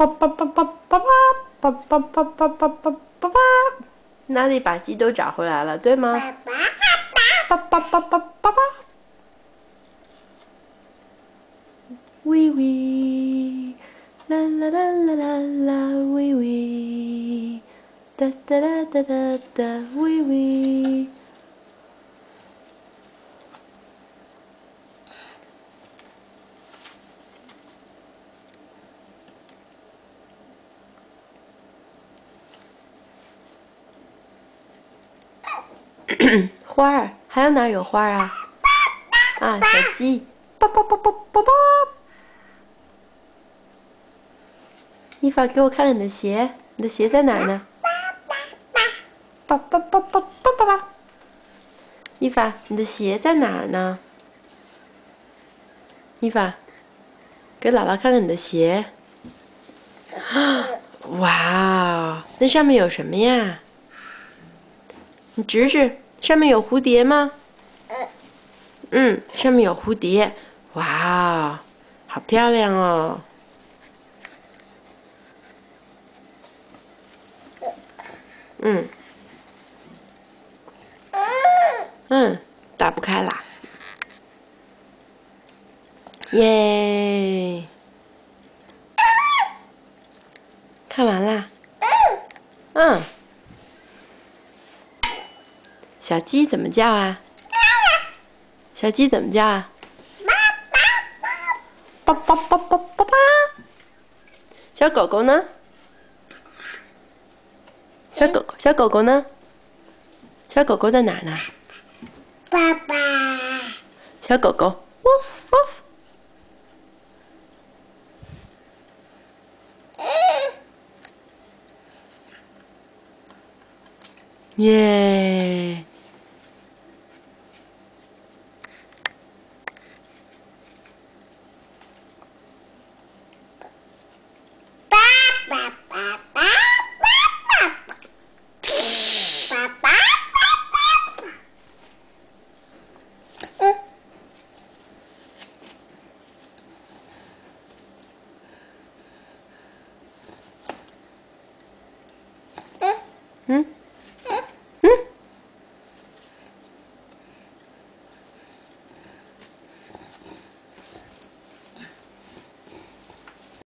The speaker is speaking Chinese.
叭叭叭叭叭叭叭叭叭叭叭叭叭叭。那你把鸡都找回来了，对吗？叭叭叭叭叭叭。喂喂，啦啦啦啦啦啦，喂喂，哒哒哒哒哒哒，喂喂。花儿，还有哪儿有花儿啊？啊，小鸡，叭叭叭叭叭叭。伊凡，给我看看你的鞋，你的鞋在哪儿呢？叭叭叭叭叭叭叭。伊凡，你的鞋在哪儿呢？伊凡，给姥姥看看你的鞋。哇哦，那上面有什么呀？你指指，上面有蝴蝶吗？嗯，上面有蝴蝶。哇，好漂亮哦！嗯，嗯，打不开啦。耶！看完啦。嗯。小鸡怎么叫啊？小鸡怎么叫啊？叭叭叭叭叭叭。小狗狗呢？小狗狗，小狗狗呢？小狗狗在哪呢？爸爸。小狗狗，喔喔。耶。